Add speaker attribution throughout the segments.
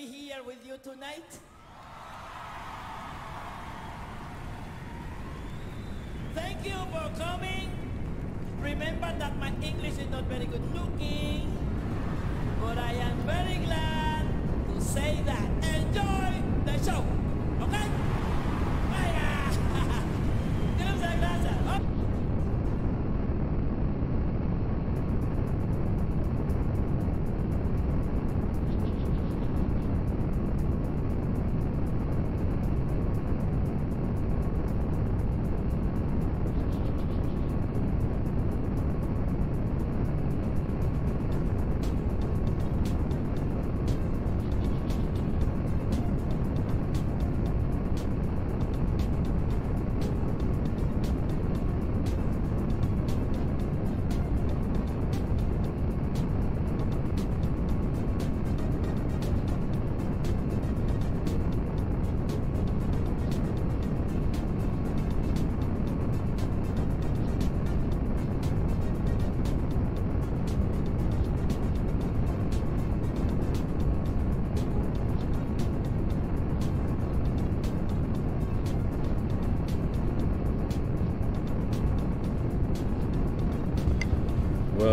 Speaker 1: be here with you tonight. Thank you for coming. Remember that my English is not very good looking, but I am very glad to say that. Enjoy the show, okay?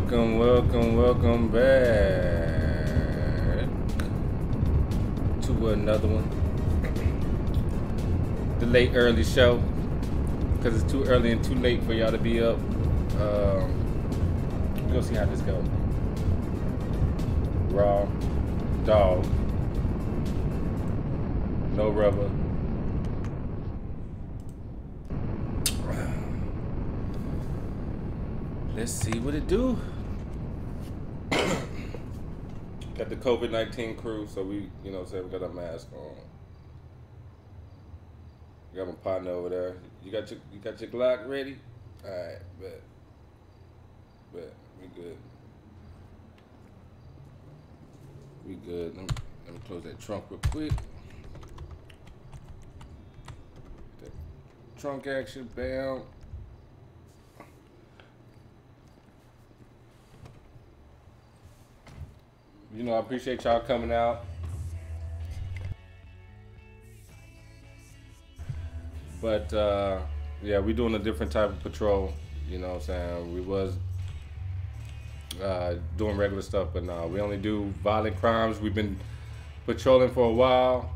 Speaker 2: Welcome, welcome, welcome back to another one. The late early show, because it's too early and too late for y'all to be up. Um, we'll see how this goes. Raw, dog, no rubber. Let's see what it do. got the COVID nineteen crew, so we, you know, say we got a mask on. got my partner over there. You got your, you got your Glock ready? All right, bet, bet, we good. We good. Let me, let me close that trunk real quick. That trunk action, bam. You know, I appreciate y'all coming out. But uh, yeah, we doing a different type of patrol. You know what I'm saying? We was uh, doing regular stuff, but now we only do violent crimes. We've been patrolling for a while,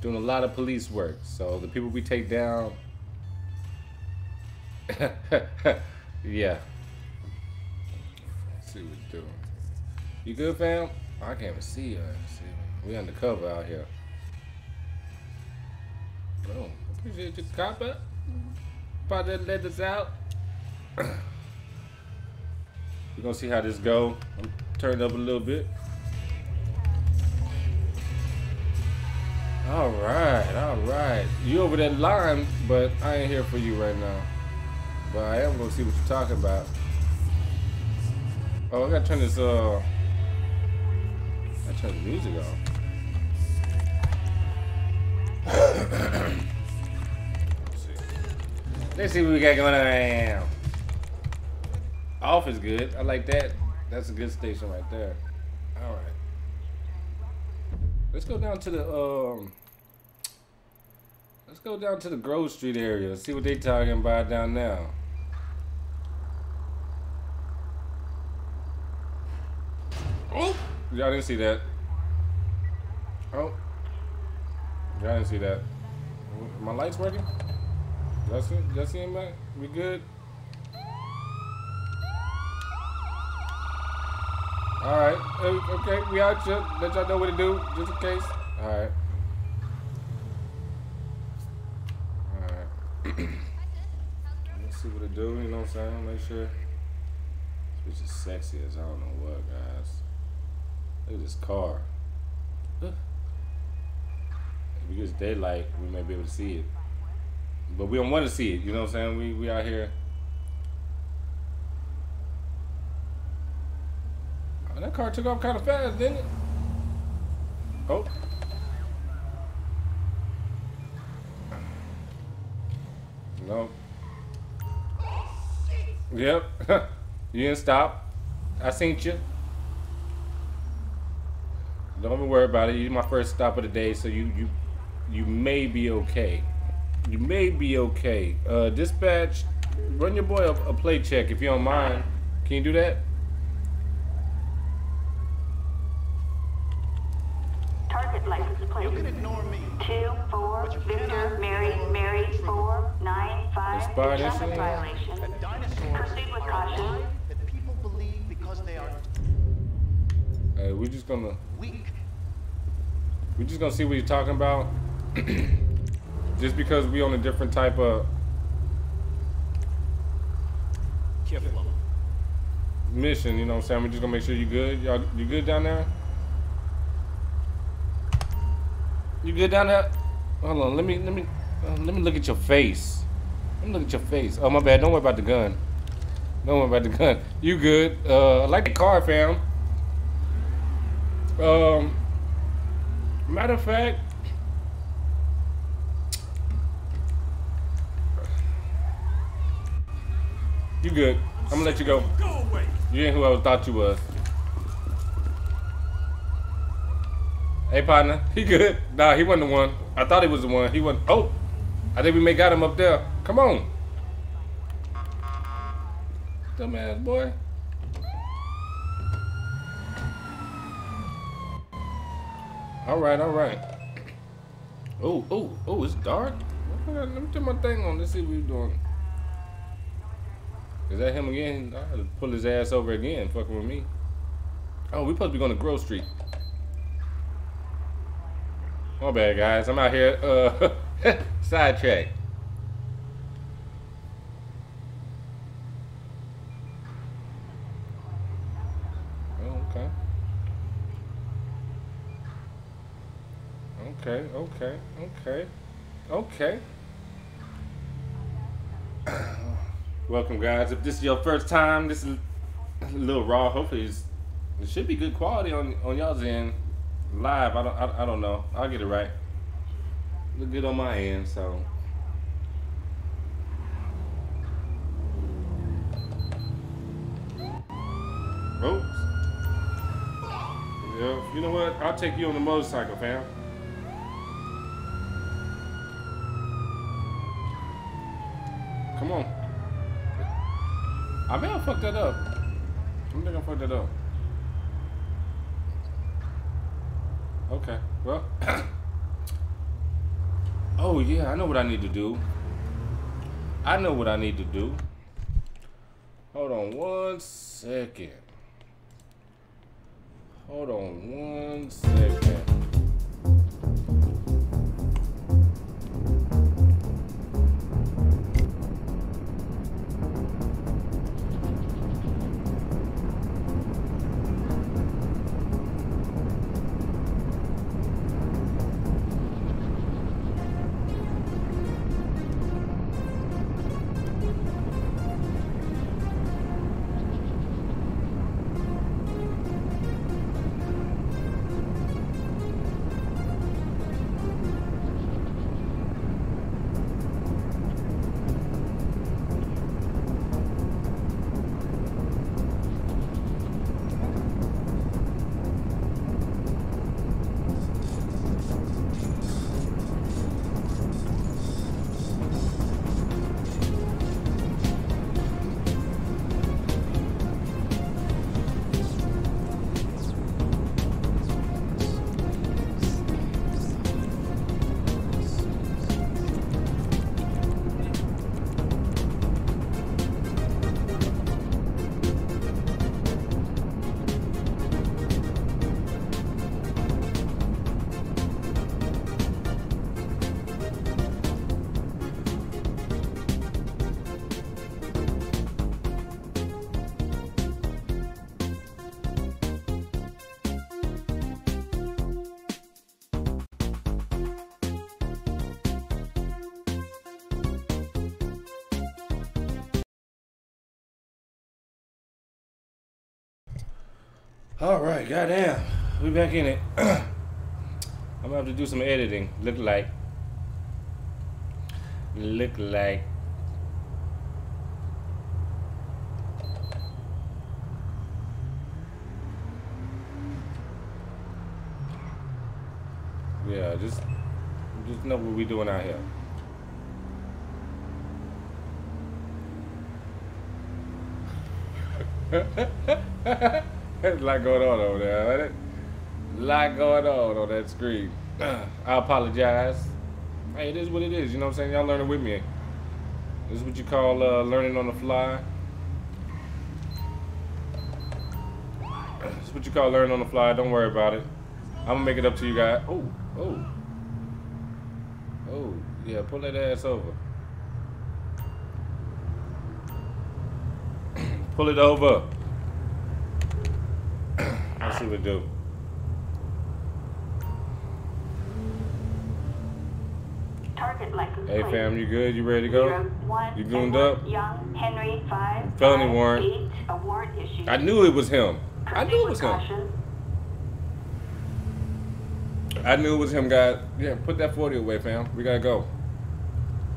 Speaker 2: doing a lot of police work. So the people we take down, yeah. Let's see what we're doing. You good, fam? I can't even see you. We undercover out here. Oh, appreciate your copper. About to let us out. We're gonna see how this go. I'm turned up a little bit. All right, all right. You over that line, but I ain't here for you right now. But I am gonna see what you're talking about. Oh, I gotta turn this uh turn the music off. Let's see. What we got going on. Off is good. I like that. That's a good station right there. All right. Let's go down to the um. Let's go down to the Grove Street area. See what they're talking about down now. Oh. Y'all didn't see that. Oh. Y'all didn't see that. My lights working? Y'all see, y'all see him back? We good? Alright. Uh, okay, we out here. Let y'all know what to do, just in case. Alright. Alright. Let's see what it do, you know what I'm saying? Make sure. This bitch is sexy as I don't know what, guys. Look at this car. If we get daylight, we may be able to see it. But we don't want to see it, you know what I'm saying? We we out here. Oh, that car took off kind of fast, didn't it? Oh. No. Oh, yep. you didn't stop. I seen you. Don't even worry about it. You're my first stop of the day, so you you you may be okay. You may be okay. Uh, dispatch, run your boy a, a plate check if you don't mind. Can you do that?
Speaker 3: Target license plate.
Speaker 4: You can ignore me.
Speaker 3: Two, four, Victor,
Speaker 4: cannot
Speaker 3: Mary,
Speaker 4: ignore
Speaker 3: Mary, four, nine, five.
Speaker 2: Expired
Speaker 3: violation.
Speaker 2: We're just gonna
Speaker 4: weak.
Speaker 2: we're just gonna see what you're talking about. just because we on a different type of mission, you know what I'm saying? We're just gonna make sure you good. Y'all, you good down there? You good down there? Hold on, let me let me uh, let me look at your face. Let me look at your face. Oh my bad. Don't worry about the gun. Don't worry about the gun. You good? Uh, I like the car, fam. Um, matter of fact. You good? I'm gonna let you go.
Speaker 4: Go away.
Speaker 2: You ain't who I thought you was. Hey partner, he good. Nah, he wasn't the one. I thought he was the one. He wasn't. Oh, I think we may got him up there. Come on. Dumbass boy. All right, all right. Oh, oh, oh, it's dark. Let me turn my thing on. Let's see what we're doing. Is that him again? I had to pull his ass over again, fucking with me. Oh, we supposed to be going to Grove Street. My bad, guys. I'm out here, uh, sidetrack. Oh, okay. Okay, okay, okay. Welcome, guys. If this is your first time, this is a little raw. Hopefully, it should be good quality on on y'all's end. Live, I don't, I, I don't know. I'll get it right. Look good on my end, so. Oops. Yeah, you know what? I'll take you on the motorcycle, fam. Come on. I may have fucked that up. I think I fucked that up. Okay, well. oh, yeah, I know what I need to do. I know what I need to do. Hold on one second. Hold on one second. All right, goddamn, we back in it. I'm gonna have to do some editing. Look like, look like. Yeah, just just know what we doing out here. There's a lot going on over there? A lot going on on that screen. I apologize. Hey, it is what it is. You know what I'm saying? Y'all learning with me. This is what you call uh, learning on the fly. This is what you call learning on the fly. Don't worry about it. I'm gonna make it up to you guys. Oh, oh, oh, yeah. Pull that ass over. Pull it over. See what it do. Hey fam, you good? You ready to go?
Speaker 3: Zero one
Speaker 2: You gooned
Speaker 3: Edward
Speaker 2: up?
Speaker 3: Young Henry five.
Speaker 2: Felony
Speaker 3: five,
Speaker 2: warrant.
Speaker 3: eight, issued.
Speaker 2: I knew it was him. I knew it was him.
Speaker 3: caution.
Speaker 2: I knew it was him, guys. Yeah, put that 40 away, fam. We gotta go.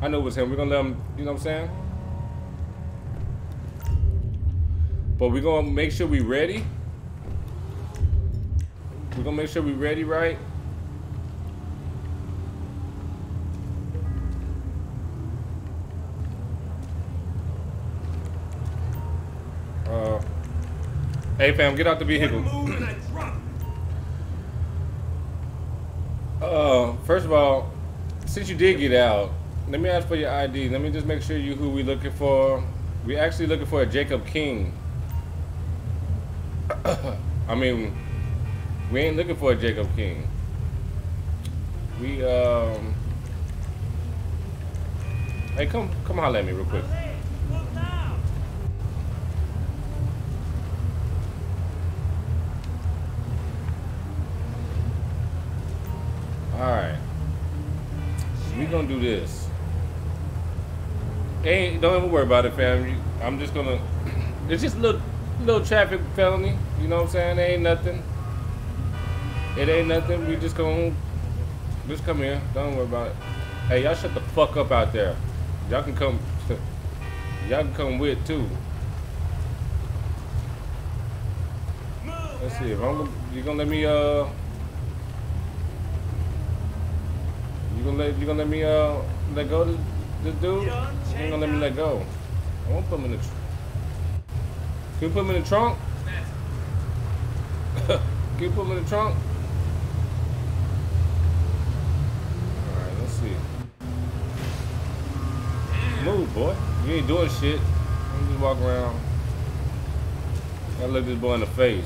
Speaker 2: I knew it was him. We're gonna let him, you know what I'm saying? But we're gonna make sure we ready. We're gonna make sure we're ready, right? Uh, hey fam, get out the vehicle. Uh, first of all, since you did get out, let me ask for your ID. Let me just make sure you who we looking for. We actually looking for a Jacob King. I mean, we ain't looking for a Jacob King. We um. Hey, come come holler at me real quick.
Speaker 1: Hey, move now.
Speaker 2: All right. We gonna do this. Hey, don't even worry about it, fam. I'm just gonna. It's just a little, little traffic felony. You know what I'm saying? It ain't nothing. It ain't nothing. We just gonna, just come here. Don't worry about it. Hey, y'all shut the fuck up out there. Y'all can come. Y'all can come with too. Let's see if I'm. gonna- You gonna let me uh. You gonna let you gonna let me uh let go this, this dude? You ain't gonna let me let go. I won't put him in the. Can you put him in the trunk? Can you put him in the trunk? Move, boy. You ain't doing shit. You just walk around. I look this boy in the face.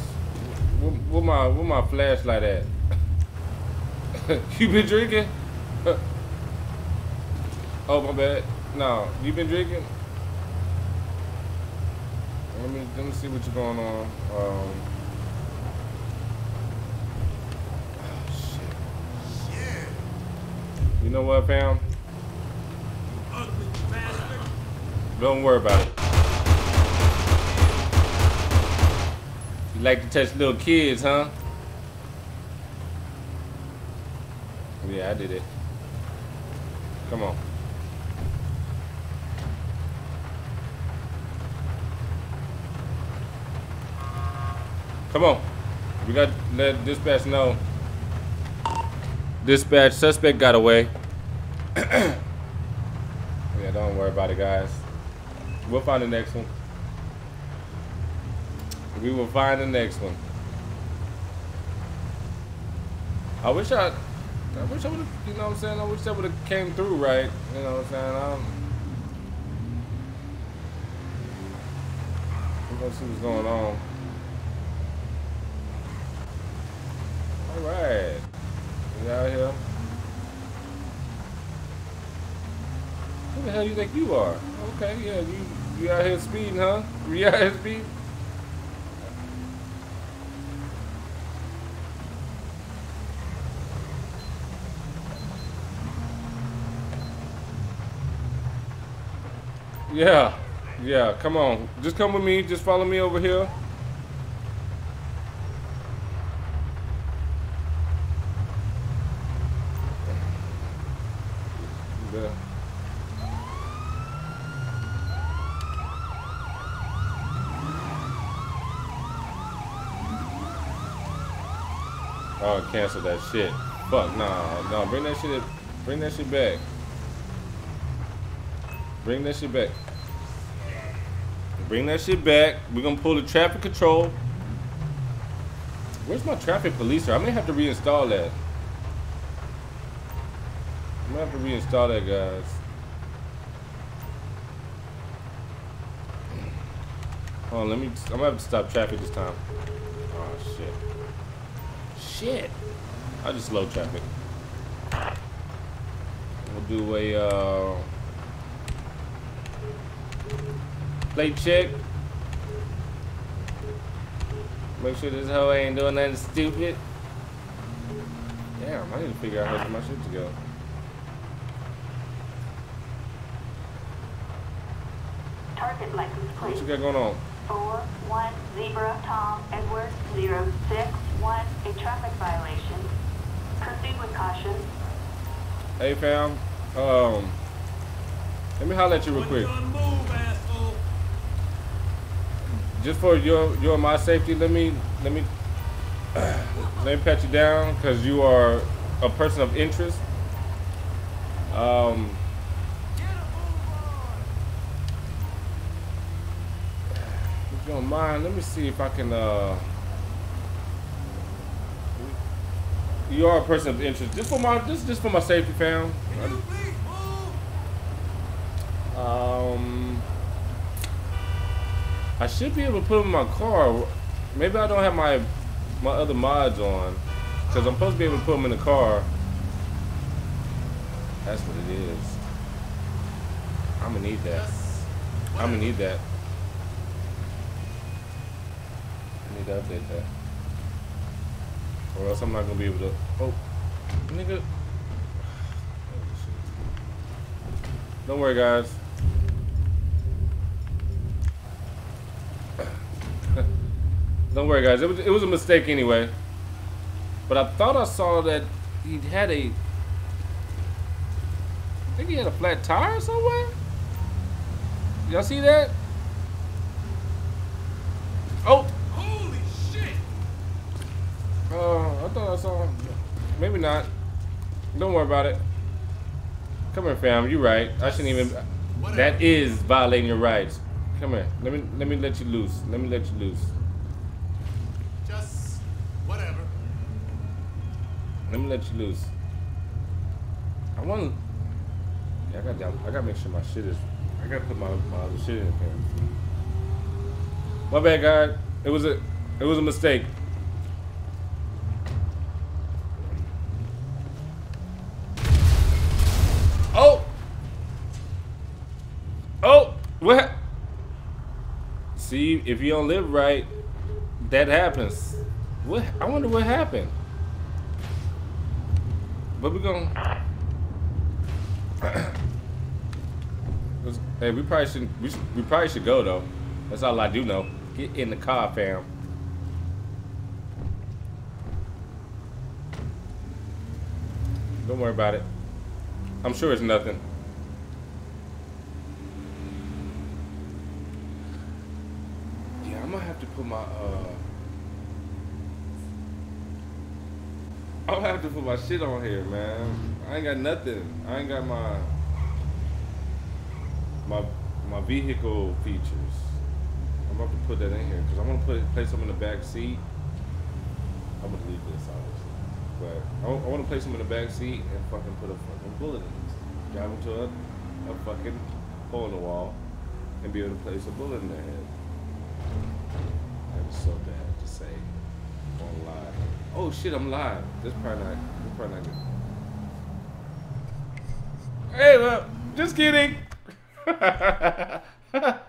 Speaker 2: Where, where my where my flashlight at? you been drinking? oh my bad. No, you been drinking? Let me let me see what you're going on. Um, oh, shit. You know what, fam? Don't worry about it. You like to touch little kids, huh? Yeah, I did it. Come on. Come on. We got let dispatch know. Dispatch suspect got away. yeah, don't worry about it, guys. We'll find the next one. We will find the next one. I wish I, I wish I would have, you know what I'm saying? I wish that would have came through right. You know what I'm saying? Um, we're gonna see what's going on. All right, we out here. Who the hell do you think you are? Okay, yeah, you you out here speeding, huh? You out here speeding? Yeah, yeah, come on. Just come with me. Just follow me over here. Yeah. Oh, cancel that shit. Fuck, nah, no, bring that shit, bring that shit back. Bring that shit back. Bring that shit back. We're gonna pull the traffic control. Where's my traffic policer? I may have to reinstall that. I'm gonna have to reinstall that, guys. Hold on, let me. I'm gonna have to stop traffic this time. Shit. Shit. I just slow traffic. We'll do a uh, plate check. Make sure this hoe ain't doing nothing stupid. Damn, I need to figure out how to get my shit to go.
Speaker 3: Target license
Speaker 2: What you got going on?
Speaker 3: 4-1 Zebra Tom Edward 061, a traffic violation. Proceed with caution.
Speaker 2: Hey fam, um, let me holler at you real quick. Just for your your and my safety, let me let me let me pat you down because you are a person of interest. Um, if you don't mind, let me see if I can. Uh, you are a person of interest. Just for my this just for my safety, fam. Um, I should be able to put them in my car. Maybe I don't have my my other mods on because I'm supposed to be able to put them in the car. That's what it is. I'm gonna need that. I'm gonna need that. I need to update that. Or else I'm not gonna be able to. Oh, nigga. Don't worry, guys. Don't worry, guys. It was it was a mistake anyway. But I thought I saw that he had a. I think he had a flat tire somewhere. Y'all see that? Not. Don't worry about it. Come here, fam. You're right. I shouldn't even. That is violating your rights. Come here. Let me let me let you loose. Let me let you loose.
Speaker 4: Just whatever.
Speaker 2: Let me let you loose. I want. Yeah, I got. I gotta make sure my shit is. I gotta put my my other shit in here. My bad, guy. It was a. It was a mistake. Oh. Oh. What? See, if you don't live right, that happens. What? I wonder what happened. But we're gonna. hey, we probably should. We, should, we probably should go though. That's all I do know. Get in the car, fam. Don't worry about it. I'm sure it's nothing. Yeah, I'm gonna have to put my uh. I'm gonna have to put my shit on here, man. I ain't got nothing. I ain't got my my my vehicle features. I'm about to put that in here because I'm gonna put place them in the back seat. I'm gonna leave this obviously, but I, want to place them in the back seat and fucking put a fucking bullet in it. Drive them to a, a fucking hole in the wall and be able to place a bullet in their head. So bad to say on live. Oh shit, I'm live. This probably not. This probably not good. Hey, well, just kidding.